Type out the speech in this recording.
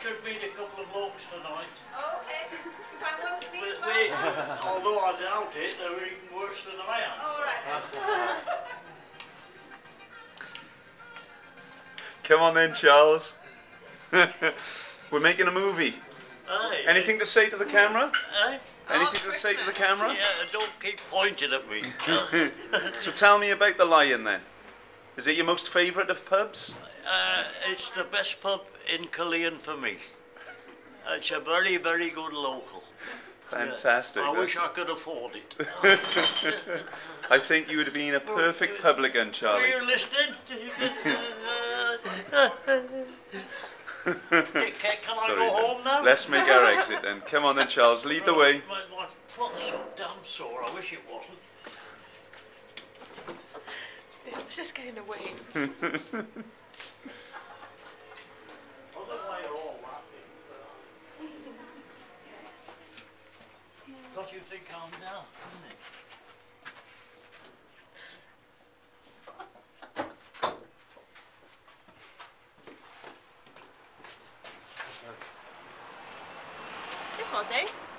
could meet a couple of blokes tonight. Oh, okay. You find one for me But as well? they, although I doubt it, they're even worse than I am. All right. Come on then, Charles. We're making a movie. Aye. Anything to say to the camera? Aye. Anything Oh, to say to the camera? Yeah, don't keep pointing at me. So tell me about the Lion then. Is it your most favourite of pubs? uh, it's the best pub in Caerleon for me. It's a very, very good local. Fantastic. I wish I could afford it. I think you would have been a perfect publican, Are Charlie. you listening? can, I Sorry go home now? Let's make our exit then. Come on then, Charles. Lead the way. My, my foot's so damn sore. I wish it wasn't. It's just getting away. I don't you're all laughing. Because you think I'm down, isn't it? This one, Dave.